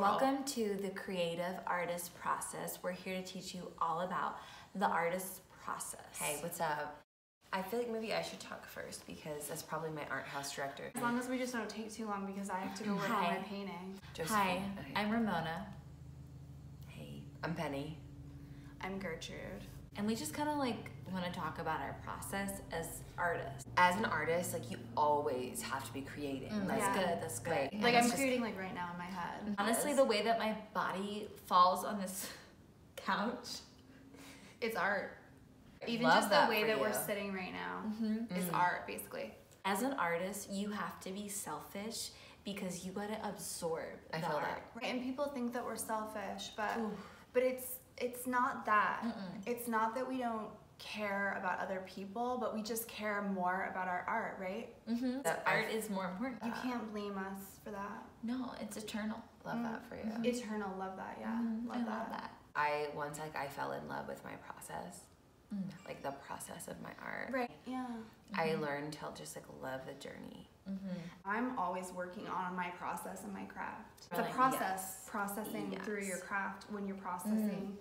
Welcome to the creative artist process. We're here to teach you all about the artist process. Hey, what's up? I feel like maybe I should talk first because that's probably my art house director. As long as we just don't take too long because I have to go work Hi. on my painting. Josephine. Hi, Okay. I'm Ramona, Hey, I'm Penny. I'm Gertrude. And we just kind of like want to talk about our process as artists. As an artist, like you always have to be creating. Mm, that's Yeah. good. That's good. Right. Like I'm just- creating like right now in my head. Honestly, the way that my body falls on this couch. It's art. Even Love just the way for that we're sitting right now Mm-hmm. is art, basically. As an artist, you have to be selfish because you gotta absorb. I the feel art. that. Right, and people think that we're selfish, but Ooh. but it's it's not that. Mm-mm. It's not that we don't care about other people, but we just care more about our art, right? Mm-hmm. That art is more important. You can't blame us for that. No, it's eternal. Love that for you. Mhm. Eternal, love that, yeah. Mhm. Love, I that. love that. I once like I fell in love with my process, Mm. like the process of my art. Right, yeah. I learned to just like love the journey. Mm-hmm. I'm always working on my process and my craft. It's a process, Yes. processing through your craft when you're mm. processing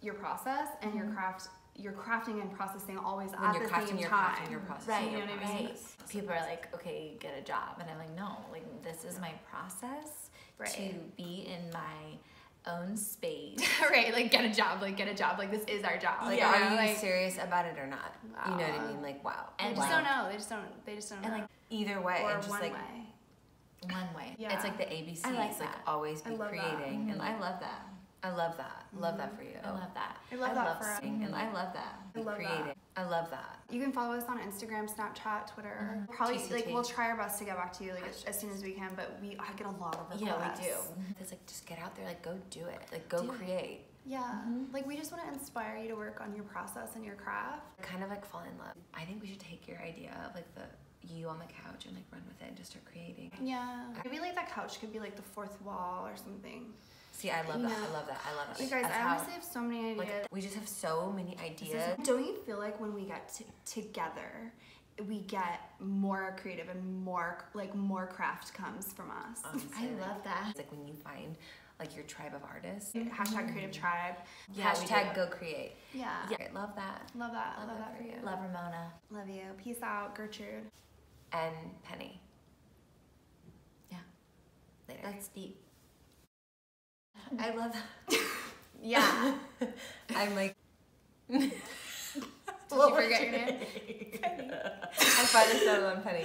your process and your mm-hmm. craft. You're crafting and processing always When at you're the crafting, same you're time. crafting, you're processing. Right, You know what I mean? right. People are like, okay, get a job. And I'm like, no, like this is my process to be in my own space. right, like get a job, like get a job, like this is our job. Like, you are you like, serious about it or not? You know what I mean? Like, wow. They And just don't know. They just don't. They just don't know. And like Either way, or just one like way. one way. Yeah. it's like the ABCs. I like like always be love that. creating, And mm-hmm. I love that. I love that. Love that mm-hmm. for you. I love that. I love that for us. and I love that. I love creating. that. I love that. You can follow us on Instagram, Snapchat, Twitter. Mm-hmm. Probably TCT. like we'll try our best to get back to you like as, as soon as we can. But we I get a lot of requests. Yeah, we do. It's like just get out there, like go do it, like go Do create. Yeah, mm-hmm. like we just want to inspire you to work on your process and your craft. Kind of like fall in love. I think we should take your idea of like the you on the couch and like run with it and just start creating. Yeah, maybe like that couch could be like the fourth wall or something. See, I love that. I love that. I love that. You guys, That's I honestly have so many ideas. like we just have so many ideas. Don't you feel like when we get t- together, we get more creative and more like more craft comes from us? Honestly. I love that. It's like when you find like your tribe of artists. Mm-hmm. Hashtag creative tribe. Yeah, Hashtag go create. Yeah. Yeah, love that. Love that. Love Love, that for you. you. Love Ramona. Love you. Peace out, Gertrude. And Penny. Yeah. Later. That's deep. I love that. Yeah. I'm like. Did you forget your name? I find it so on Penny.